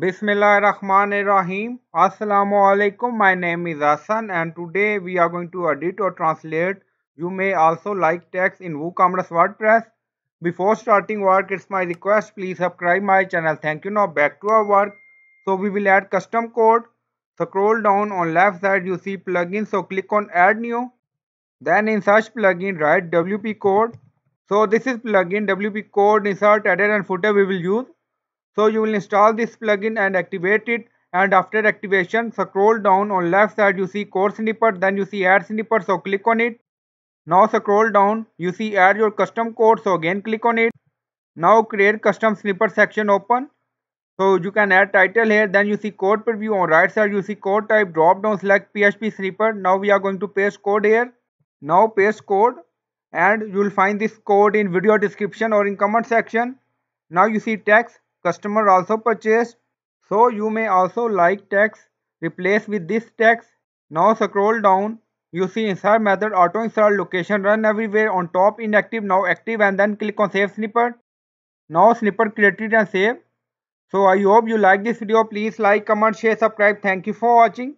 Bismillahirrahmanirrahim. Assalamu alaikum. My name is Hassan and today we are going to edit or translate. You may also like text in WooCommerce WordPress. Before starting work, it's my request. Please subscribe my channel. Thank you. Now back to our work. So we will add custom code. Scroll down on left side you see plugin. So click on add new. Then in search plugin write WP code. So this is plugin WP code insert header and footer we will use. So you will install this plugin and activate it and after activation scroll down on left side you see code snippet then you see add snippet so click on it. Now scroll down you see add your custom code so again click on it. Now create custom snippet section open. So you can add title here then you see code preview on right side you see code type drop down select PHP snippet. Now we are going to paste code here. Now paste code and you will find this code in video description or in comment section. Now you see text customer also purchased. So you may also like text replace with this text. Now scroll down. You see insert method auto insert location run everywhere on top inactive now active and then click on save snippet. Now snippet created and save. So I hope you like this video. Please like, comment, share, subscribe. Thank you for watching.